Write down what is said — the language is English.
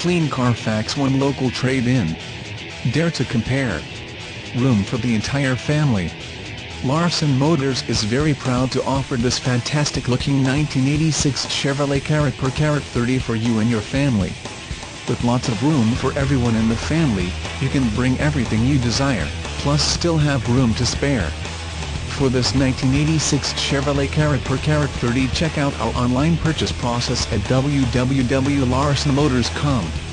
clean Carfax One local trade-in. Dare to compare. Room for the entire family. Larsen Motors is very proud to offer this fantastic-looking 1986 Chevrolet Carat per Carat 30 for you and your family. With lots of room for everyone in the family, you can bring everything you desire, plus still have room to spare. For this 1986 Chevrolet Carat per Carat 30 check out our online purchase process at www.larsenmotors.com.